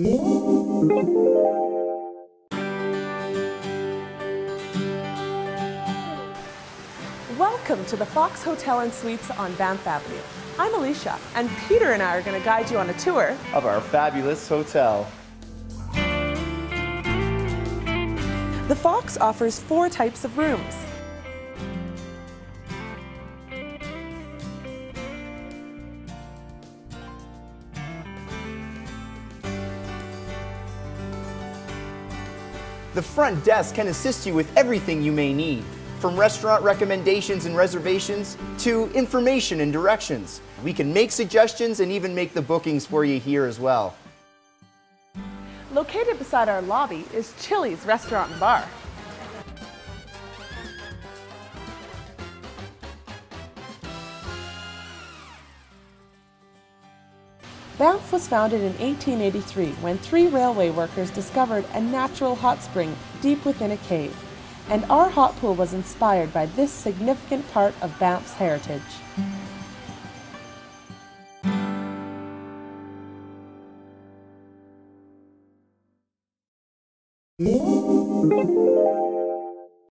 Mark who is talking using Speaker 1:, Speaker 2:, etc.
Speaker 1: Welcome to the Fox Hotel and Suites on Banff Avenue. I'm Alicia, and Peter and I are going to guide you on a tour
Speaker 2: of our fabulous hotel.
Speaker 1: The Fox offers four types of rooms.
Speaker 2: The front desk can assist you with everything you may need, from restaurant recommendations and reservations to information and directions. We can make suggestions and even make the bookings for you here as well.
Speaker 1: Located beside our lobby is Chili's Restaurant and Bar. Banff was founded in 1883 when three railway workers discovered a natural hot spring deep within a cave. And our hot pool was inspired by this significant part of Banff's heritage. Mm-hmm.